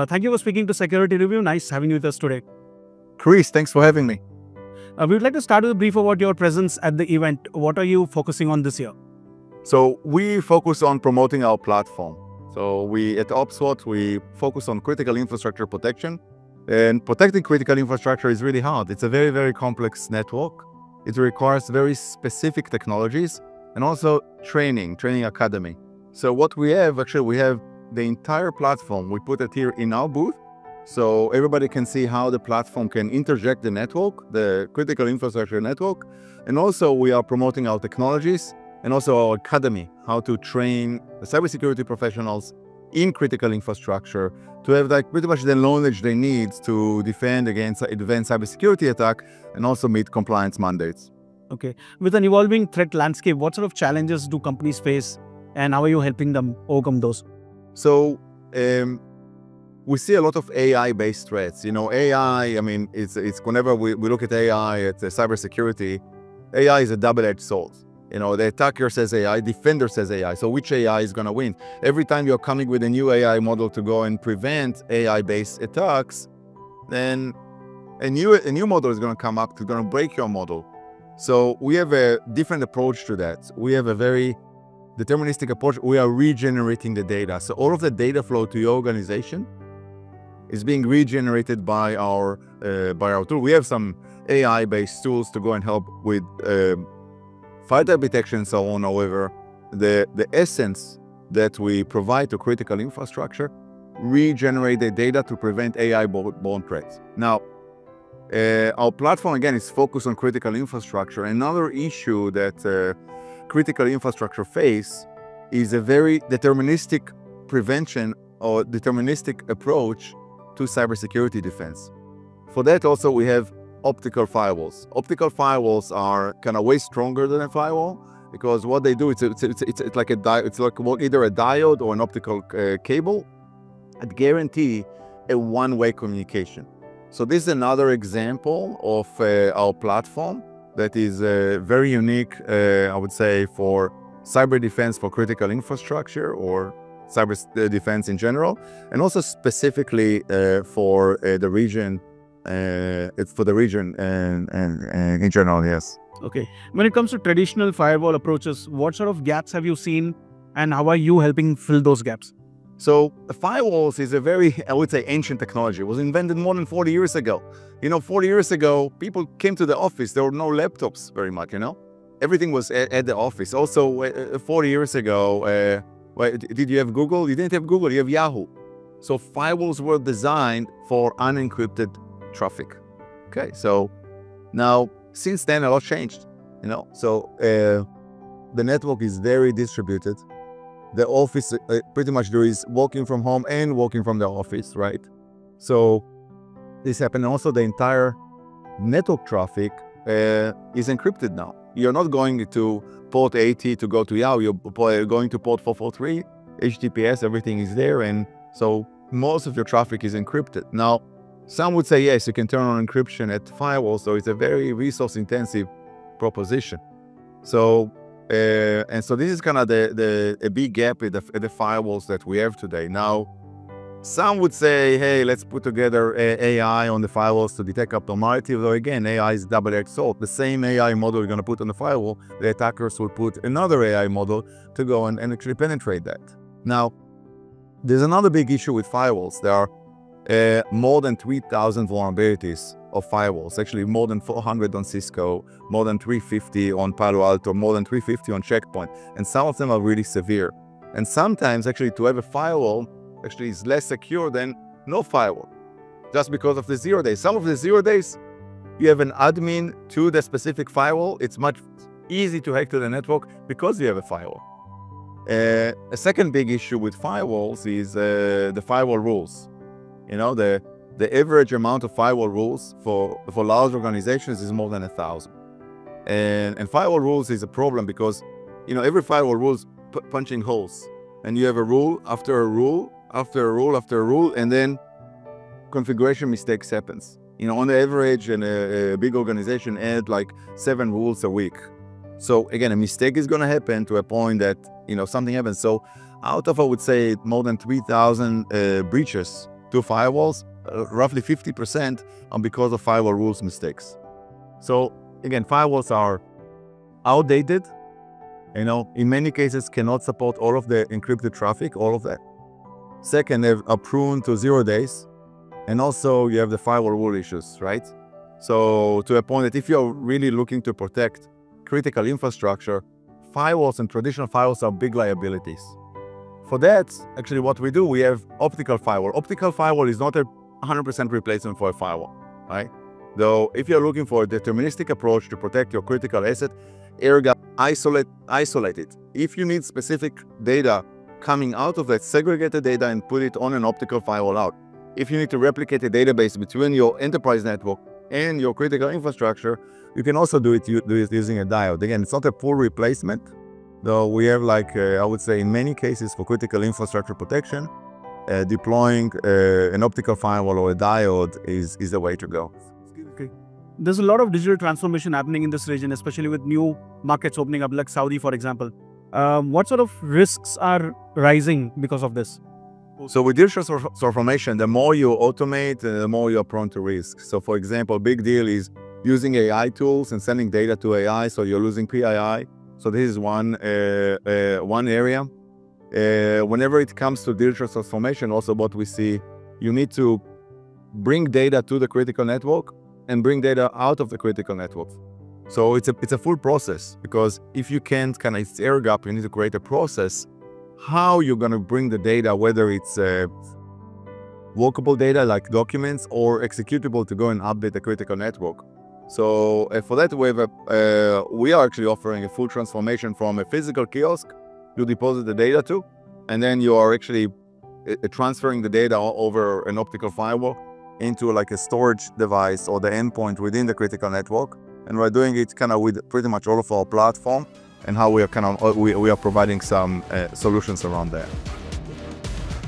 Uh, thank you for speaking to Security Review. Nice having you with us today. Chris, thanks for having me. Uh, we would like to start with a brief about your presence at the event. What are you focusing on this year? So we focus on promoting our platform. So we at OPSWAT, we focus on critical infrastructure protection. And protecting critical infrastructure is really hard. It's a very, very complex network. It requires very specific technologies and also training, training academy. So what we have, actually, we have the entire platform. We put it here in our booth. So everybody can see how the platform can interject the network, the critical infrastructure network. And also we are promoting our technologies and also our academy, how to train the cybersecurity professionals in critical infrastructure to have like pretty much the knowledge they need to defend against advanced cybersecurity attack and also meet compliance mandates. Okay. With an evolving threat landscape, what sort of challenges do companies face and how are you helping them overcome those? So um, we see a lot of AI-based threats. You know, AI, I mean, it's, it's whenever we, we look at AI, at cybersecurity, AI is a double-edged sword. You know, the attacker says AI, defender says AI. So which AI is going to win? Every time you're coming with a new AI model to go and prevent AI-based attacks, then a new, a new model is going to come up to going to break your model. So we have a different approach to that. We have a very deterministic approach. We are regenerating the data. So all of the data flow to your organization is being regenerated by our uh, by our tool. We have some AI-based tools to go and help with uh, fire detection and so on. However, the, the essence that we provide to critical infrastructure regenerate the data to prevent AI-borne threats. Now, uh, our platform, again, is focused on critical infrastructure. Another issue that uh, critical infrastructure face is a very deterministic prevention or deterministic approach to cybersecurity defense. For that also, we have optical firewalls. Optical firewalls are kind of way stronger than a firewall because what they do, it's, it's, it's, it's, like a it's like either a diode or an optical uh, cable that guarantee a one-way communication. So this is another example of uh, our platform that is uh, very unique, uh, I would say, for cyber defense for critical infrastructure or cyber uh, defense in general, and also specifically uh, for the region uh, it's for the region and, and, and in general, yes. Okay. When it comes to traditional firewall approaches, what sort of gaps have you seen and how are you helping fill those gaps? So firewalls is a very, I would say, ancient technology. It was invented more than 40 years ago. You know, 40 years ago, people came to the office. There were no laptops very much, you know? Everything was at, at the office. Also, uh, 40 years ago, uh, well, did you have Google? You didn't have Google, you have Yahoo. So firewalls were designed for unencrypted traffic. Okay, so now since then a lot changed, you know. So uh, the network is very distributed. The office uh, pretty much there is working from home and working from the office, right? So this happened. Also, the entire network traffic uh, is encrypted now. You're not going to port 80 to go to Yahoo. You're going to port 443, HTTPS. Everything is there, and so most of your traffic is encrypted now. Some would say, yes, you can turn on encryption at firewall, so it's a very resource intensive proposition. So, uh, and so this is kind of the, the a big gap in the, the firewalls that we have today. Now, some would say, hey, let's put together AI on the firewalls to detect abnormality. Though again, AI is double-edged sword. The same AI model you're going to put on the firewall, the attackers will put another AI model to go and, and actually penetrate that. Now, there's another big issue with firewalls. There are uh, more than 3,000 vulnerabilities of firewalls, actually more than 400 on Cisco, more than 350 on Palo Alto, more than 350 on Checkpoint, and some of them are really severe. And sometimes actually to have a firewall actually is less secure than no firewall, just because of the zero days. Some of the zero days, you have an admin to the specific firewall, it's much easy to hack to the network because you have a firewall. Uh, a second big issue with firewalls is uh, the firewall rules. You know, the, the average amount of firewall rules for, for large organizations is more than a thousand. And, and firewall rules is a problem because, you know, every firewall rules punching holes. And you have a rule after a rule, after a rule, after a rule, and then configuration mistakes happens. You know, on the average, in a, a big organization add like seven rules a week. So again, a mistake is going to happen to a point that, you know, something happens. So out of, I would say, more than 3,000 uh, breaches to firewalls, uh, roughly 50% on because of firewall rules mistakes. So again, firewalls are outdated, you know, in many cases cannot support all of the encrypted traffic, all of that. Second, they are prone to zero days. And also you have the firewall rule issues, right? So to a point that if you're really looking to protect critical infrastructure, firewalls and traditional firewalls are big liabilities. For that, actually what we do, we have optical firewall. Optical firewall is not a 100% replacement for a firewall, right? Though if you're looking for a deterministic approach to protect your critical asset, gap, isolate, isolate it. If you need specific data coming out of that segregated data and put it on an optical firewall out. If you need to replicate a database between your enterprise network and your critical infrastructure, you can also do it, do it using a diode. Again, it's not a full replacement, though we have like, uh, I would say in many cases for critical infrastructure protection, uh, deploying uh, an optical firewall or a diode is, is the way to go. Okay. There's a lot of digital transformation happening in this region, especially with new markets opening up, like Saudi, for example. Um, what sort of risks are rising because of this? So with digital transformation, the more you automate, uh, the more you're prone to risk. So for example, big deal is using AI tools and sending data to AI, so you're losing PII. So this is one, uh, uh, one area. Uh, whenever it comes to digital transformation, also what we see, you need to bring data to the critical network and bring data out of the critical network. So it's a, it's a full process because if you can't kind of, it's air gap, you need to create a process. How you're going to bring the data, whether it's uh, workable data like documents or executable to go and update the critical network. So uh, for that, we, have a, uh, we are actually offering a full transformation from a physical kiosk you deposit the data to, and then you are actually uh, transferring the data over an optical firewall into like a storage device or the endpoint within the critical network. And we're doing it kind of with pretty much all of our platform and how we are kind of, uh, we, we are providing some uh, solutions around there.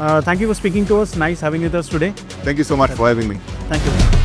Uh, thank you for speaking to us. Nice having you with us today. Thank you so much for having me. Thank you.